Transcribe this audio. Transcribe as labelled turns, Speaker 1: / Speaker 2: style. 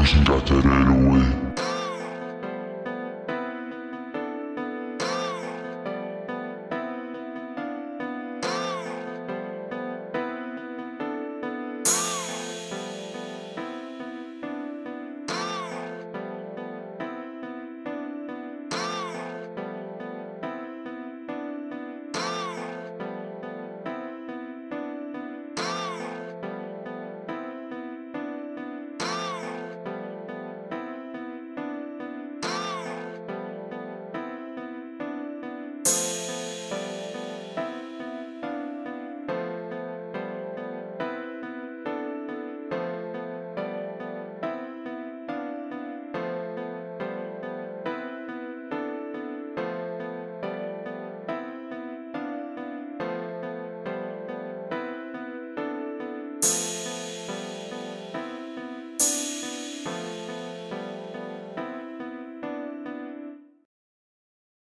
Speaker 1: and she got that 808.